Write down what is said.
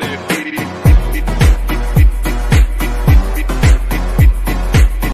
absolute